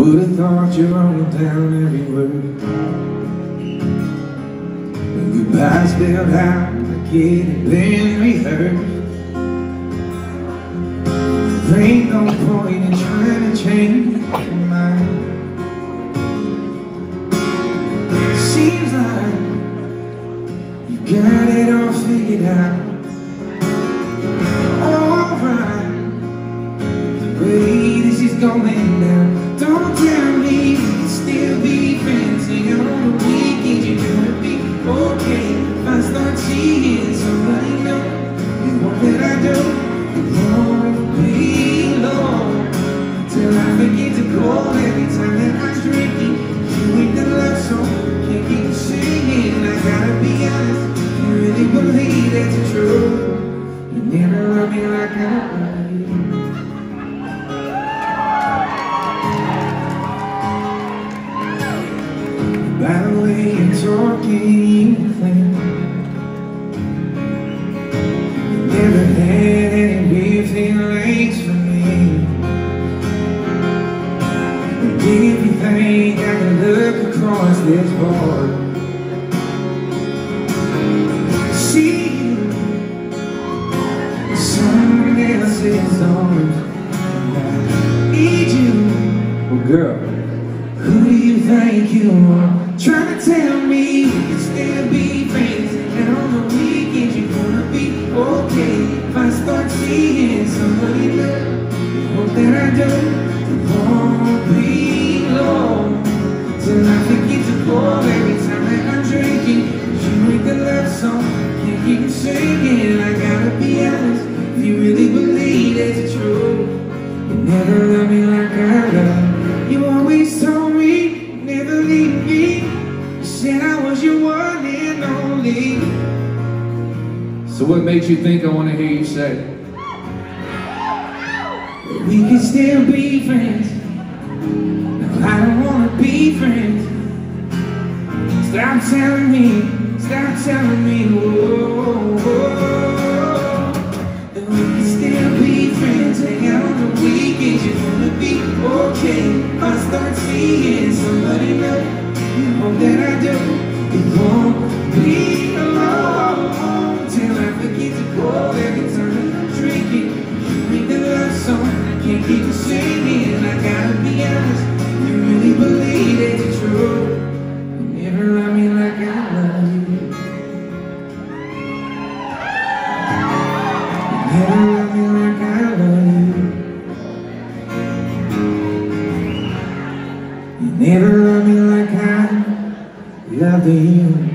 Would've thought you wrote down every word. When goodbye spelled out like it had been rehearsed There ain't no point in trying to change your mind. Seems like you got it all figured out. Alright The way this is going now talking, you think. You keep singing, I gotta be honest, you really believe it's true, you never had You think I can look across this board See you someone else's arms And I need you. Well girl, who do you think you are? Trying to tell me we can still be friends So what makes you think I want to hear you say? We can still be friends. No, I don't wanna be friends. Stop telling me, stop telling me, whoa, whoa. That we can still be friends. Hang out on the weekends, you're gonna be okay. I start seeing somebody new. You hope that I do. It won't be never love me like I love you. Never love me like I love you.